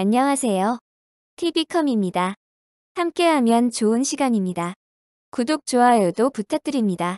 안녕하세요. TV컴입니다. 함께하면 좋은 시간입니다. 구독, 좋아요도 부탁드립니다.